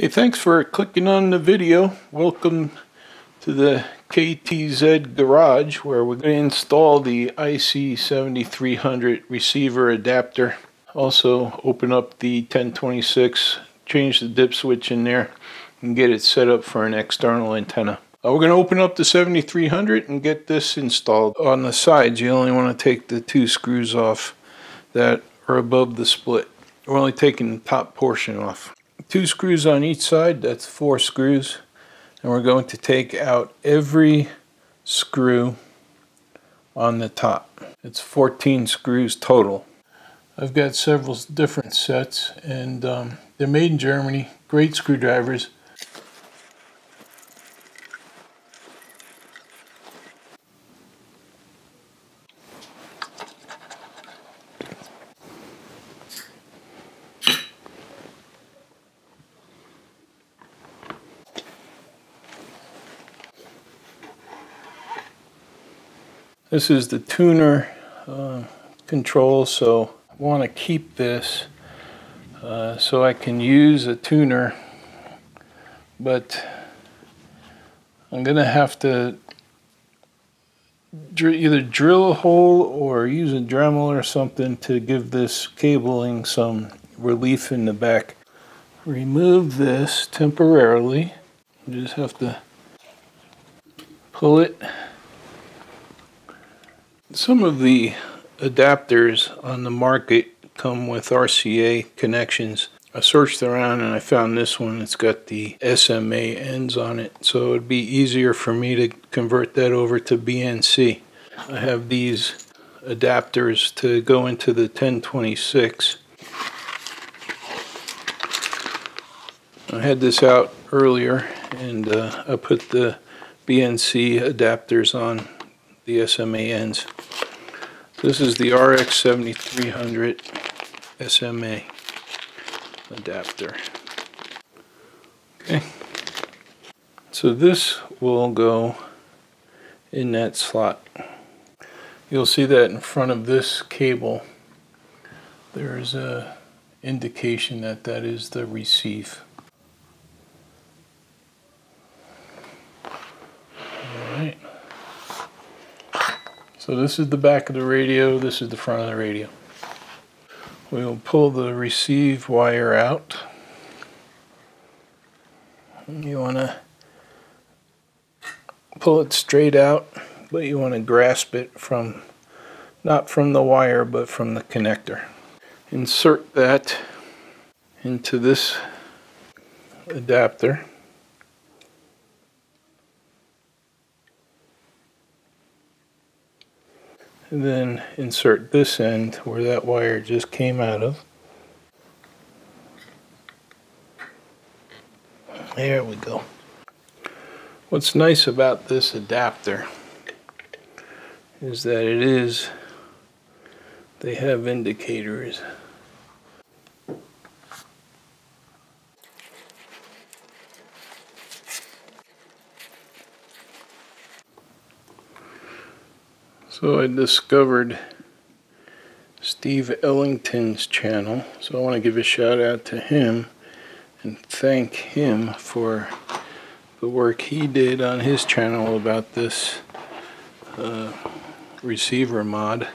Hey, thanks for clicking on the video. Welcome to the KTZ garage where we're going to install the IC7300 receiver adapter. Also open up the 1026, change the dip switch in there and get it set up for an external antenna. Uh, we're going to open up the 7300 and get this installed. On the sides you only want to take the two screws off that are above the split. We're only taking the top portion off two screws on each side that's four screws. And we're going to take out every screw on the top. It's 14 screws total. I've got several different sets and um, they're made in Germany great screwdrivers This is the tuner uh, control, so I want to keep this uh, so I can use a tuner, but I'm going to have to dr either drill a hole or use a Dremel or something to give this cabling some relief in the back. Remove this temporarily. You just have to pull it some of the adapters on the market come with RCA connections. I searched around and I found this one. It's got the SMA ends on it, so it'd be easier for me to convert that over to BNC. I have these adapters to go into the 1026. I had this out earlier and uh, I put the BNC adapters on the SMA ends. This is the RX 7300 SMA adapter. Okay. So this will go in that slot. You'll see that in front of this cable there's a indication that that is the receive. So this is the back of the radio, this is the front of the radio. We'll pull the receive wire out. You want to pull it straight out, but you want to grasp it from, not from the wire, but from the connector. Insert that into this adapter. And then insert this end where that wire just came out of. There we go. What's nice about this adapter is that it is, they have indicators. So I discovered Steve Ellington's channel. So I want to give a shout out to him and thank him for the work he did on his channel about this uh, receiver mod.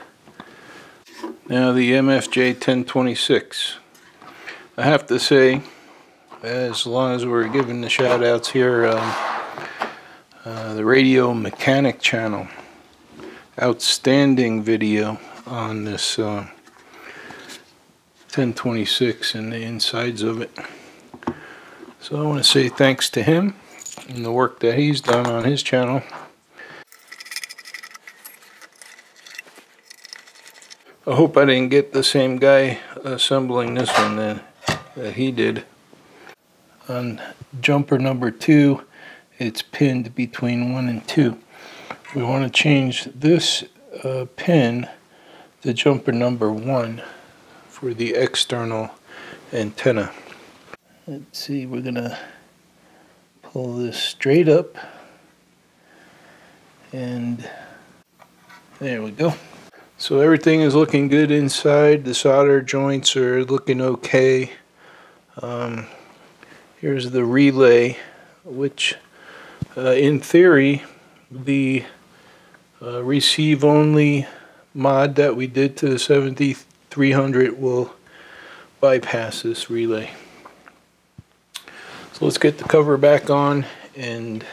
Now the MFJ 1026. I have to say, as long as we're giving the shout outs here, um, uh, the Radio Mechanic channel outstanding video on this uh, 1026 and the insides of it. So I want to say thanks to him and the work that he's done on his channel. I hope I didn't get the same guy assembling this one that, that he did. On jumper number two, it's pinned between one and two we want to change this uh, pin to jumper number one for the external antenna. Let's see, we're going to pull this straight up and there we go. So everything is looking good inside. The solder joints are looking okay. Um, Here's the relay, which uh, in theory, the uh, receive only mod that we did to the 7300 will bypass this relay. So let's get the cover back on and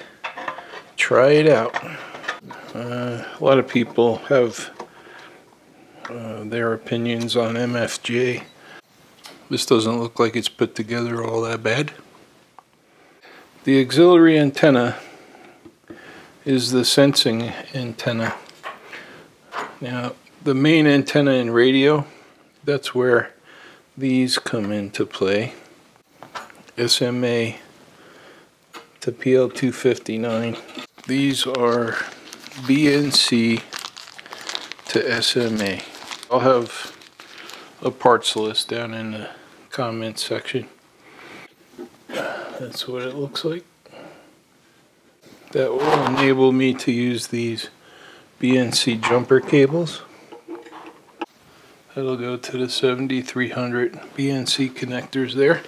try it out. Uh, a lot of people have uh, their opinions on MFJ. This doesn't look like it's put together all that bad. The auxiliary antenna is the sensing antenna. Now, the main antenna in radio, that's where these come into play. SMA to PL259. These are BNC to SMA. I'll have a parts list down in the comments section. That's what it looks like. That will enable me to use these BNC jumper cables. That'll go to the 7300 BNC connectors there.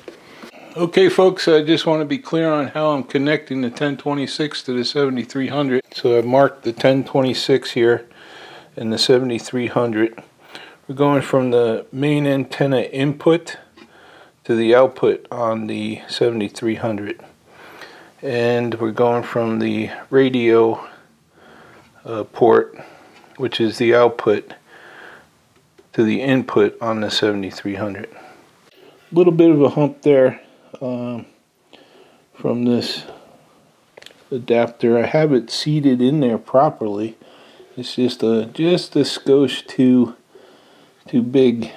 Okay folks, I just want to be clear on how I'm connecting the 1026 to the 7300. So I've marked the 1026 here and the 7300. We're going from the main antenna input to the output on the 7300 and we're going from the radio uh, port which is the output to the input on the 7300 a little bit of a hump there um, from this adapter. I have it seated in there properly. It's just a just a skosh too too big.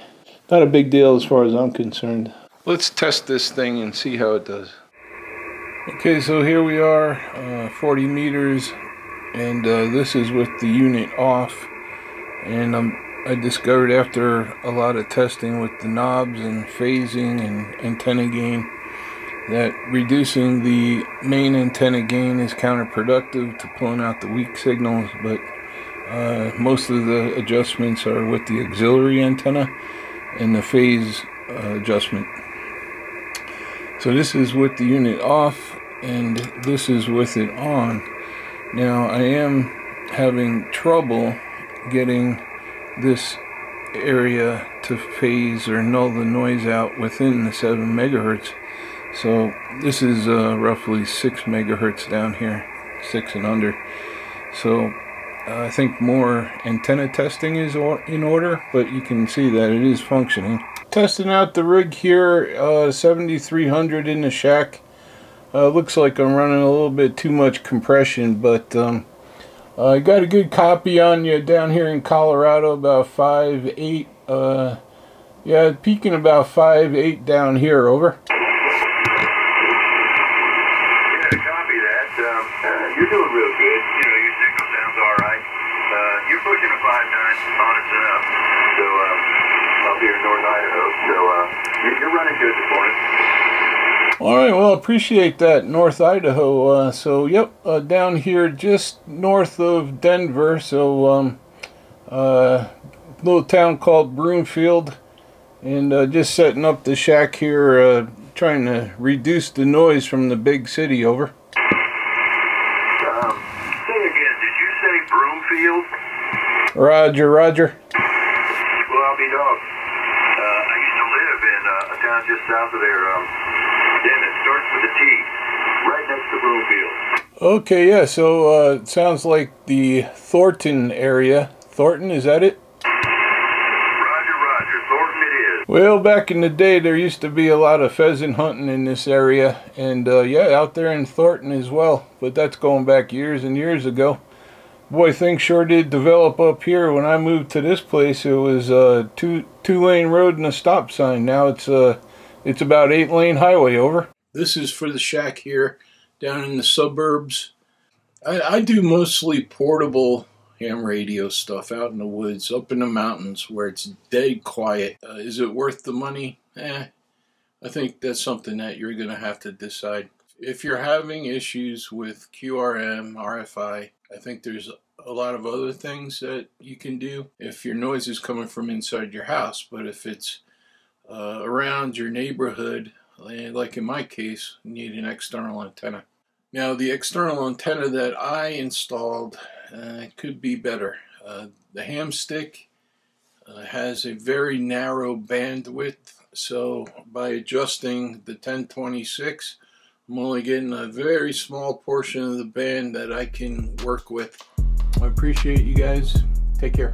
Not a big deal as far as I'm concerned. Let's test this thing and see how it does Okay, so here we are, uh, 40 meters, and uh, this is with the unit off. And um, I discovered after a lot of testing with the knobs and phasing and antenna gain that reducing the main antenna gain is counterproductive to pulling out the weak signals, but uh, most of the adjustments are with the auxiliary antenna and the phase uh, adjustment. So this is with the unit off and this is with it on. Now I am having trouble getting this area to phase or null the noise out within the 7 megahertz. So this is uh, roughly 6 megahertz down here, 6 and under. So uh, I think more antenna testing is or in order, but you can see that it is functioning. Testing out the rig here, uh, 7300 in the shack. Uh, looks like I'm running a little bit too much compression, but um, I got a good copy on you down here in Colorado, about five eight. Uh, yeah, peaking about five eight down here. Over. Yeah, copy that. Um, you're doing real good. You know, your signal sounds all right. Uh, you're pushing a five nine on its up. So um, up here in North Idaho. So uh, you're, you're running good this morning. All right, well, appreciate that, North Idaho. Uh, so, yep, uh, down here just north of Denver. So, um, uh, little town called Broomfield, and uh, just setting up the shack here, uh, trying to reduce the noise from the big city over. Um, say again, did you say Broomfield? Roger, Roger. Well, I'll be dog. Uh, I used to live in uh, a town just south of there. Um, Then it starts with a T, right next to Broomfield. Okay, yeah, so uh, it sounds like the Thornton area. Thornton, is that it? Roger, Roger. Thornton it is. Well, back in the day, there used to be a lot of pheasant hunting in this area, and uh, yeah, out there in Thornton as well. But that's going back years and years ago. Boy, things sure did develop up here. When I moved to this place, it was a two two lane road and a stop sign. Now it's uh, it's about eight lane highway. Over. This is for the shack here, down in the suburbs. I, I do mostly portable ham radio stuff out in the woods, up in the mountains where it's dead quiet. Uh, is it worth the money? Eh, I think that's something that you're going to have to decide. If you're having issues with QRM, RFI, I think there's a lot of other things that you can do if your noise is coming from inside your house. But if it's uh, around your neighborhood, and like in my case, need an external antenna. Now, the external antenna that I installed uh, could be better. Uh, the ham stick uh, has a very narrow bandwidth, so by adjusting the 1026, I'm only getting a very small portion of the band that I can work with. I appreciate you guys. Take care.